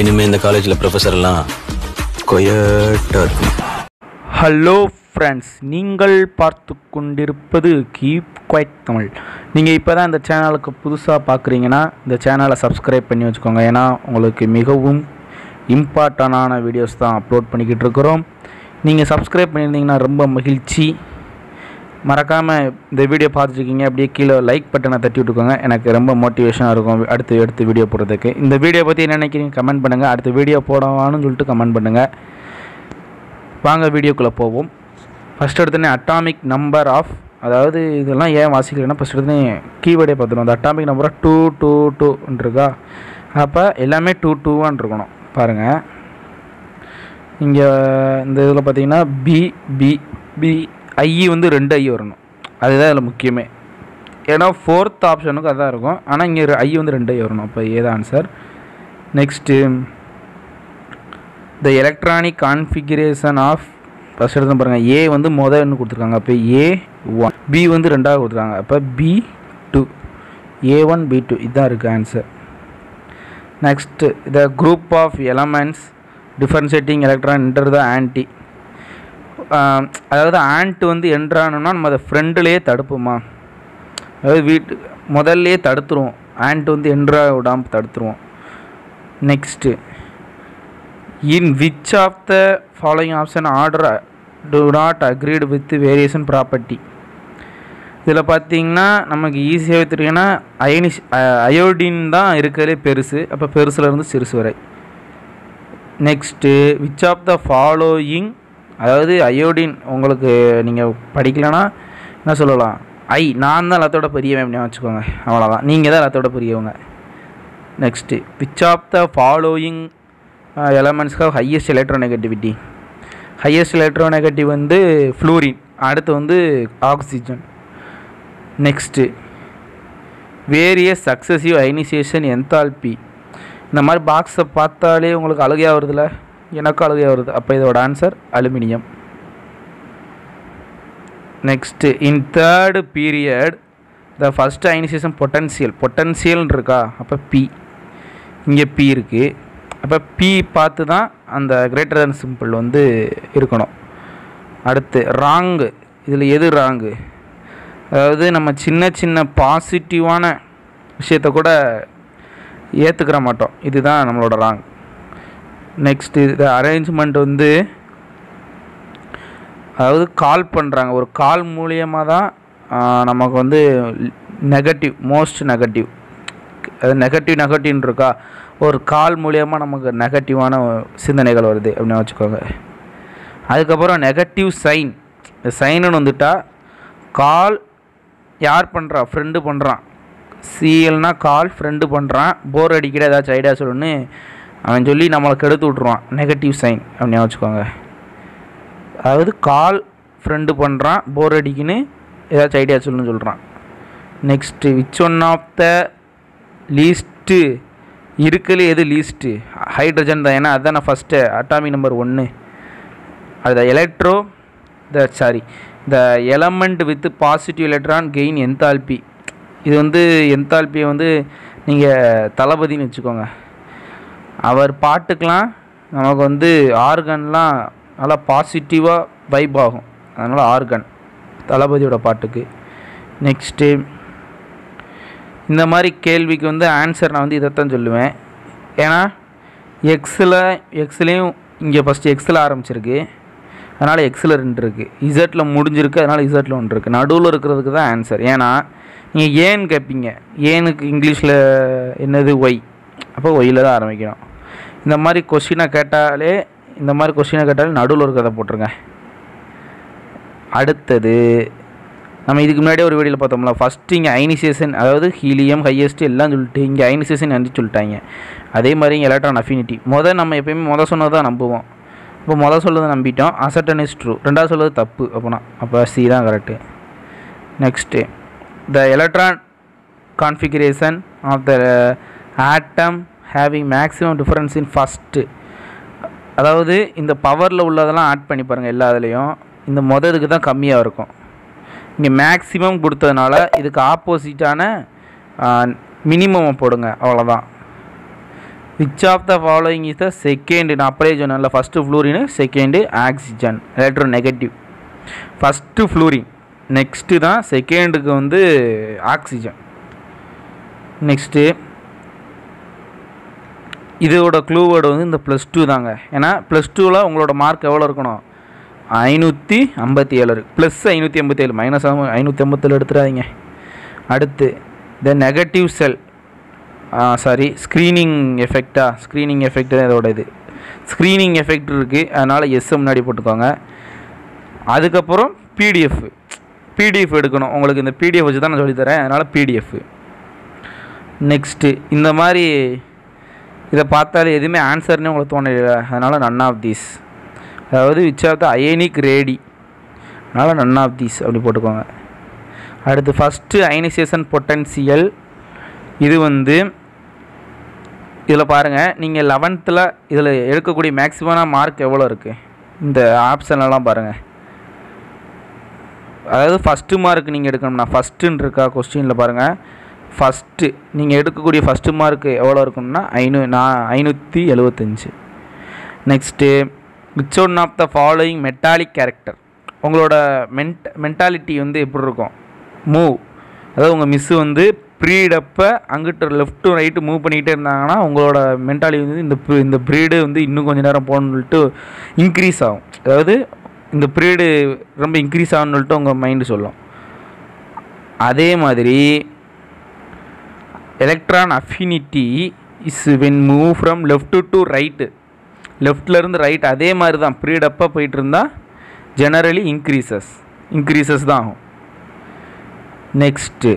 இனிமே இந்த காலேஜில் ப்ரொஃபஸர் எல்லாம் கொயட்டா இருக்கும். ஹலோ ஃப்ரெண்ட்ஸ் நீங்கள் பார்த்து கொண்டிருப்பது கீப் குவைட் தமிழ் நீங்கள் இப்போ தான் இந்த சேனலுக்கு புதுசாக பார்க்குறீங்கன்னா இந்த சேனலை சப்ஸ்கிரைப் பண்ணி வச்சுக்கோங்க. ஏன்னா உங்களுக்கு மிகவும் இம்பார்ட்டண்டான வீடியோஸ் தான் அப்லோட் பண்ணிக்கிட்டு இருக்கிறோம். நீங்கள் சப்ஸ்கிரைப் பண்ணியிருந்தீங்கன்னா ரொம்ப மகிழ்ச்சி. மறக்காமல் இந்த வீடியோ பார்த்துருக்கீங்க அப்படியே கீழே லைக் பட்டனை தட்டி விட்டுக்கோங்க. எனக்கு ரொம்ப மோட்டிவேஷனாக இருக்கும் அடுத்து எடுத்து வீடியோ போடுறதுக்கு. இந்த வீடியோ பற்றி என்ன நினைக்கிறீங்க? கமெண்ட் பண்ணுங்கள் அடுத்த வீடியோ போடவான்னு சொல்லிட்டு கமெண்ட் பண்ணுங்கள் வாங்க வீடியோக்குள்ளே போவோம். ஃபஸ்ட் எடுத்தோடனே அட்டாமிக் நம்பர் ஆஃப் அதாவது இதெல்லாம் ஏன் வாசிக்கலைன்னா ஃபஸ்ட் எடுத்தோடனே கீவேர்டே பார்த்துருவோம் அந்த அட்டாமிக் நம்பராக டூ டூ டூன் இருக்கா அப்போ எல்லாமே டூ டூவான் இருக்கணும். பாருங்கள் இங்கே இந்த இதில் பார்த்தீங்கன்னா பி பி பி ஐ வந்து ரெண்டு ஐ வரணும். அதுதான் இதில் முக்கியமே. ஏன்னா ஃபோர்த் ஆப்ஷனுக்கு அதான் இருக்கும். ஆனால் இங்கே ஐ வந்து ரெண்டு ஐ வரணும். அப்போ ஏதான் answer next the electronic configuration of first எடுத்து பாருங்கள் ஏ வந்து மொதல்னு கொடுத்துருக்காங்க. அப்போ ஏ ஒன் பி வந்து ரெண்டாவது கொடுத்துருக்காங்க. அப்போ B two A one B two இதுதான் இருக்குது answer next the group of elements differentiating electron enter the anti அதாவது ஆண்ட் வந்து என்ட்ரானோம்னா நம்ம அதை ஃப்ரெண்டுலேயே தடுப்போமா அதாவது வீட்டு முதல்லையே தடுத்துருவோம். ஆண்ட் வந்து என்ட்ரா விடாமல் தடுத்துருவோம். Next in which of the following option order do not agreed with variation property இதில் பார்த்தீங்கன்னா நமக்கு ஈஸியாகவே தெரியும்னா அயனிஸ் அயோடின் தான் இருக்கிறதுலே பெருசு. அப்போ பெருசுலேருந்து சிறுசு வரை. Next which of the following அதாவது அயோடின் உங்களுக்கு நீங்கள் படிக்கலைன்னா என்ன சொல்லலாம்? ஐ நான் தான் எல்லாத்தோட பெரியவன் அப்படின்னு வச்சுக்கோங்க. அவ்வளோதான் நீங்கள் தான் எல்லாத்தோட பெரியவங்க. Next which of the following elements highest electronegativity highest electronegative வந்து ஃப்ளூரின் அடுத்து வந்து oxygen next various successive ionisation enthalpy இந்த மாதிரி பாக்ஸை பார்த்தாலே உங்களுக்கு அழுகையாக வருதுல்ல எனக்கும் அழுகையாக வருது. அப்போ இதோட answer aluminium. Next in third period the first ionisation potential பொட்டன்சியல்னு இருக்கா? அப்போ பி இங்கே பி இருக்குது அப்போ பி பார்த்து தான் அந்த கிரேட்டர் தன் சிம்பிள் வந்து இருக்கணும். அடுத்து ராங்கு இதில் எது ராங்கு அதாவது நம்ம சின்ன சின்ன பாசிட்டிவான விஷயத்த கூட ஏற்றுக்கிற மாட்டோம். இதுதான் நம்மளோட ராங் நெக்ஸ்ட் இது அரேஞ்ச்மெண்ட் வந்து அதாவது கால் பண்ணுறாங்க ஒரு கால் மூலியமாக தான் நமக்கு வந்து நெகட்டிவ் மோஸ்ட் நெகட்டிவ் அது நெகட்டிவ் நெகட்டிவ்னு இருக்கா? ஒரு கால் மூலியமாக நமக்கு நெகட்டிவான சிந்தனைகள் வருது அப்படின்னு வச்சுக்கோங்க. அதுக்கப்புறம் நெகட்டிவ் சைன் இந்த சைனுன்னு வந்துட்டால் கால் யார் பண்ணுறா ஃப்ரெண்டு பண்ணுறான் சிஎல்னா கால் ஃப்ரெண்டு பண்ணுறான் போர் அடிக்கிற ஏதாச்சும் ஐடியா சொல்லுன்னு அவன் சொல்லி நம்மளை கெடுத்து விட்ருவான் நெகட்டிவ் சைன் அப்படின்னு வச்சுக்கோங்க. அதாவது கால் ஃப்ரெண்டு பண்ணுறான் போர் அடிக்குன்னு ஏதாச்சும் ஐடியா சொல்லுன்னு சொல்கிறான் next which one of the least இருக்கலே எது லீஸ்ட்டு ஹைட்ரஜன் தான். ஏன்னா அதுதான் நான் ஃபஸ்ட்டு அட்டாமிக் நம்பர் ஒன்று அது electro the sorry the element with positive electron gain enthalpy இது வந்து என்தால்பியை வந்து நீங்கள் தளபதின்னு வச்சுக்கோங்க. அவர் பாட்டுக்கெலாம் நமக்கு வந்து ஆர்கன்லாம் நல்லா பாசிட்டிவாக வைப் ஆகும். அதனால் ஆர்கன் தளபதியோட பாட்டுக்கு. நெக்ஸ்ட்டு இந்த மாதிரி கேள்விக்கு வந்து ஆன்சர் நான் வந்து இதைத்தான் சொல்லுவேன். ஏன்னா எக்ஸில் எக்ஸ்லேயும் இங்கே ஃபஸ்ட்டு எக்ஸில் ஆரம்பிச்சிருக்கு. அதனால் எக்ஸில் ரெண்டு இருக்குது இசட்டில் முடிஞ்சிருக்கு அதனால் இசட்டில் ஒன்று இருக்குது நடுவில் இருக்கிறதுக்கு தான் ஆன்சர் ஏன்னா நீங்கள் ஏன்னு கேட்பீங்க ஏனுக்கு இங்கிலீஷில் என்னது ஒய் அப்போ ஒய்யில் தான் ஆரம்பிக்கணும். இந்த மாதிரி கொஷினை கேட்டாலே இந்த மாதிரி கொஷினை கேட்டாலே நடுவில் ஒரு கதை போட்டுருங்க. அடுத்தது நம்ம இதுக்கு முன்னாடி ஒரு வீடியோவில் பார்த்தோம்ல ஃபஸ்ட்டு இங்கே அயனிசேஷன் அதாவது ஹீலியம் ஹையஸ்ட் எல்லாம் சொல்லிட்டு இங்கே அயனிசேஷன் வந்து சொல்லிட்டாங்க. அதே மாதிரி இங்கே எலக்ட்ரான் அஃபினிட்டி மொதல் நம்ம எப்பயுமே மொதல் சொன்னது தான் நம்புவோம். இப்போ மொதல் சொல்லதை நம்பிட்டோம். அசட்டன் இஸ் ட்ரூ ரெண்டாவது சொல்வது தப்பு அப்போனா அப்போ சி தான் correct next the electron configuration of the atom having maximum difference in first அதாவது இந்த பவரில் உள்ளதெல்லாம் ஆட் பண்ணி பாருங்கள் எல்லா இதுலேயும். இந்த மொதலுக்கு தான் கம்மியாக இருக்கும். இங்கே மேக்ஸிமம் கொடுத்ததுனால இதுக்கு ஆப்போசிட்டான மினிமம் போடுங்க அவ்வளோதான் which of the following is the second நான் அப்படியே சொன்னேன்ல first fluorine second oxygen electro negative first fluorine next தான் செகண்டுக்கு வந்து ஆக்சிஜன் நெக்ஸ்ட்டு இதோட க்ளூ வேர்டு வந்து இந்த ப்ளஸ் டூ தாங்க. ஏன்னா ப்ளஸ் டூவில் உங்களோட மார்க் எவ்வளோ இருக்கணும்? ஐநூற்றி ஐம்பத்தி ஏழு இருக்குது ப்ளஸ் ஐநூற்றி ஐம்பத்தி ஏழு மைனஸ் ஐநூற்றி ஐம்பத்தேழு எடுத்துடாதீங்க. அடுத்து the negative cell sorry screening எஃபெக்டா screening effect இதோட இது. ஸ்க்ரீனிங் எஃபெக்ட் இருக்குது அதனால் எஸ் முன்னாடி போட்டுக்கோங்க. அதுக்கப்புறம் பிடிஎஃப் பிடிஎஃப் எடுக்கணும். உங்களுக்கு இந்த பிடிஎஃப் வச்சு தான் நான் சொல்லித்தரேன். அதனால் பிடிஎஃப் நெக்ஸ்ட்டு இந்த மாதிரி இதை பார்த்தாலே எதுவுமே ஆன்சர்னே உங்களுக்கு தோணல அதனால் நன் ஆஃப் தீஸ் அதாவது which of the ionic radii அதனால் நன் ஆஃப் தீஸ் அப்படி போட்டுக்கோங்க. அடுத்து ஃபஸ்ட்டு அயனைசேஷன் பொட்டன்சியல் இது வந்து இதில் பாருங்கள் நீங்கள் லெவன்த்தில் இதில் எடுக்கக்கூடிய மேக்ஸிமம் மார்க் எவ்வளோ இருக்குது இந்த ஆப்ஷன்லாம் பாருங்கள் அதாவது ஃபஸ்ட்டு மார்க் நீங்கள் எடுக்கணும்னா ஃபஸ்ட்டுன்னு இருக்கா கொஸ்டினில் பாருங்கள் ஃபஸ்ட்டு நீங்கள் எடுக்கக்கூடிய ஃபஸ்ட்டு மார்க் எவ்வளோ இருக்கும்னா ஐநூ நான் ஐநூற்றி எழுபத்தஞ்சு next which one of the following metallic character உங்களோட மென்ட் மென்டாலிட்டி வந்து எப்படி இருக்கும்? மூவ் அதாவது உங்கள் மிஸ்ஸு வந்து ப்ரீடப்போ அங்கிட்டு லெஃப்ட்டு ரைட்டு மூவ் பண்ணிக்கிட்டே இருந்தாங்கன்னா உங்களோட மென்டாலிட்டி வந்து இந்த இந்த ப்ரீடு வந்து இன்னும் கொஞ்சம் நேரம் போகணும்னு சொல்லிட்டு இன்க்ரீஸ் ஆகும். அதாவது இந்த ப்ரீடு ரொம்ப இன்க்ரீஸ் ஆகும்னு சொல்லிட்டு உங்கள் மைண்டு சொல்லும். அதே மாதிரி electron affinity is when move from left to right லெஃப்ட்லேருந்து right அதே மாதிரி தான் ப்ரீடப்பாக போயிட்டு இருந்தால் ஜெனரலி இன்க்ரீசஸ் இன்க்ரீசஸ் தான் ஆகும். Next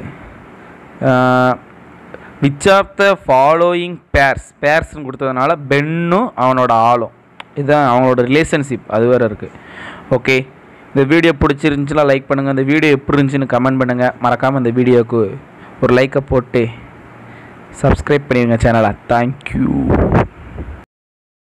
which of the following pairs பேர்ஸ்னு கொடுத்ததுனால பென்னும் அவனோட ஆளும். இதுதான் அவங்களோட ரிலேஷன்ஷிப் அது வேறு இருக்குது ஓகே இந்த வீடியோ பிடிச்சிருந்துச்சுன்னா லைக் பண்ணுங்கள் இந்த வீடியோ எப்படி இருந்துச்சுன்னு கமெண்ட் பண்ணுங்கள் மறக்காமல் இந்த வீடியோவுக்கு ஒரு லைக்கை போட்டு சப்ஸ்கிரைப் பண்ணிடுங்க சேனலை தேங்க்யூ